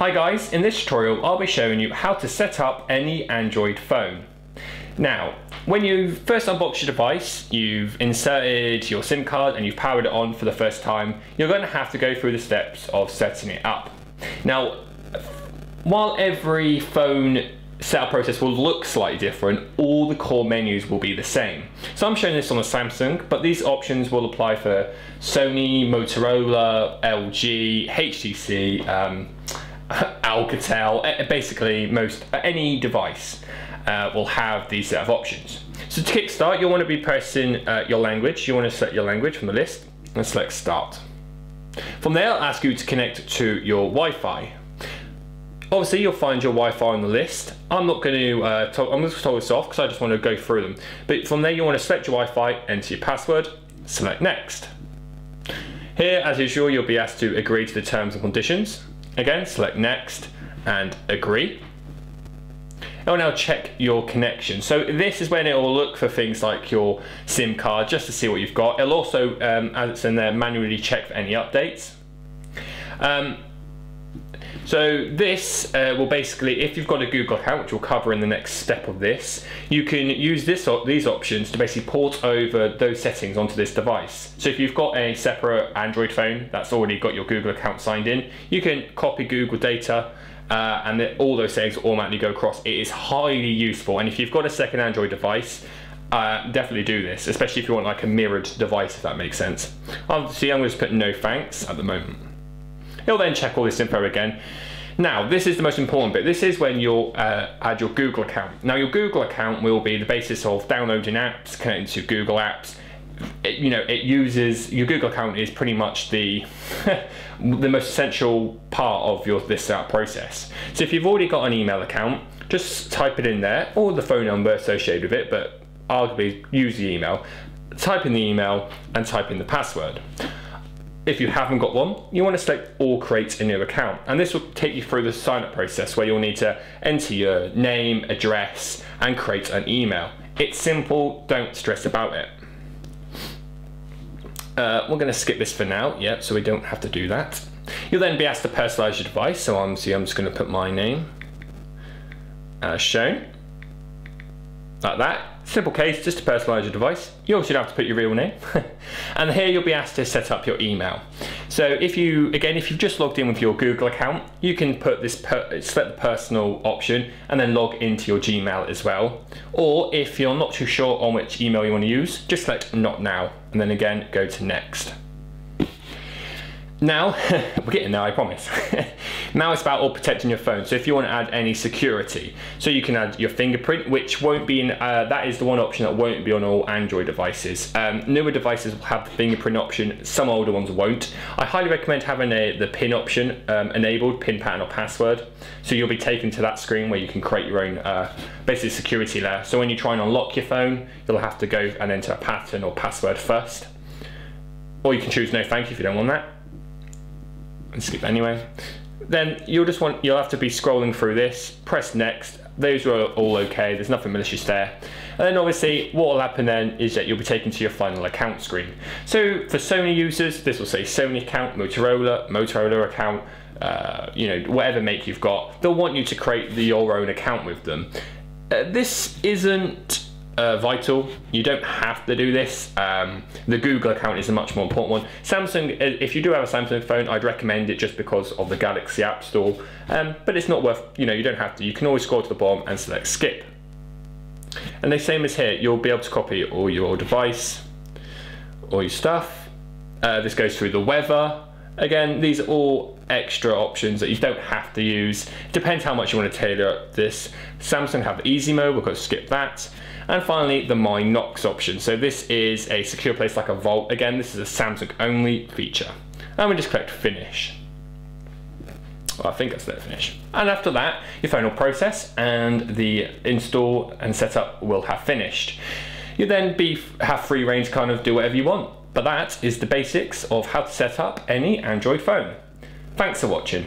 Hi guys, in this tutorial I'll be showing you how to set up any Android phone. Now, when you first unbox your device, you've inserted your SIM card and you've powered it on for the first time, you're going to have to go through the steps of setting it up. Now, while every phone setup process will look slightly different, all the core menus will be the same. So I'm showing this on a Samsung, but these options will apply for Sony, Motorola, LG, HTC, um, Alcatel, basically most any device uh, will have these set of options. So to kickstart, you'll want to be pressing uh, your language. You want to select your language from the list and select start. From there, I'll ask you to connect to your Wi-Fi. Obviously, you'll find your Wi-Fi on the list. I'm not going to, uh, I'm going to toggle this off because I just want to go through them. But from there, you want to select your Wi-Fi, enter your password, select next. Here, as usual, you'll be asked to agree to the terms and conditions. Again, select next and agree. It will now check your connection. So this is when it will look for things like your SIM card just to see what you've got. It'll also, um, as it's in there, manually check for any updates. Um, so this uh, will basically, if you've got a Google account, which we'll cover in the next step of this, you can use this these options to basically port over those settings onto this device. So if you've got a separate Android phone that's already got your Google account signed in, you can copy Google data uh, and all those settings automatically go across. It is highly useful, and if you've got a second Android device, uh, definitely do this, especially if you want like a mirrored device, if that makes sense. Obviously, I'm going to put no thanks at the moment. He'll then check all this info again. Now, this is the most important bit. This is when you'll uh, add your Google account. Now, your Google account will be the basis of downloading apps, connecting to Google Apps. It, you know, it uses your Google account is pretty much the the most essential part of your this setup process. So, if you've already got an email account, just type it in there or the phone number associated with it, but arguably use the email. Type in the email and type in the password. If you haven't got one, you want to select or create a new account. And this will take you through the sign up process where you'll need to enter your name, address, and create an email. It's simple, don't stress about it. Uh, we're going to skip this for now, yeah, so we don't have to do that. You'll then be asked to personalize your device, so see, I'm just going to put my name as shown, like that. Simple case, just to personalize your device. You also don't have to put your real name. and here you'll be asked to set up your email. So if you, again, if you've just logged in with your Google account, you can put this, per, select the personal option and then log into your Gmail as well. Or if you're not too sure on which email you want to use, just select not now. And then again, go to next. Now, we're getting there, I promise. now it's about all protecting your phone. So if you want to add any security, so you can add your fingerprint, which won't be in, uh, that is the one option that won't be on all Android devices. Um, newer devices will have the fingerprint option, some older ones won't. I highly recommend having a, the PIN option um, enabled, PIN pattern or password. So you'll be taken to that screen where you can create your own uh, basically security layer. So when you try and unlock your phone, you'll have to go and enter a pattern or password first. Or you can choose no thank you if you don't want that and skip anyway. Then you'll just want, you'll have to be scrolling through this, press next, those are all okay, there's nothing malicious there. And then obviously what will happen then is that you'll be taken to your final account screen. So for Sony users, this will say Sony account, Motorola, Motorola account, uh, you know, whatever make you've got, they'll want you to create the, your own account with them. Uh, this isn't uh, vital. You don't have to do this. Um, the Google account is a much more important one. Samsung, uh, if you do have a Samsung phone, I'd recommend it just because of the Galaxy App Store. Um, but it's not worth, you know, you don't have to. You can always scroll to the bottom and select skip. And the same as here, you'll be able to copy all your device, all your stuff. Uh, this goes through the weather. Again, these are all extra options that you don't have to use. Depends how much you want to tailor this. Samsung have easy mode, we'll go skip that. And finally, the My Knox option. So this is a secure place like a vault. Again, this is a Samsung only feature. And we just click finish. Well, I think that's the finish. And after that, your phone will process and the install and setup will have finished. You then be have free range to kind of do whatever you want. But that is the basics of how to set up any Android phone. Thanks for watching.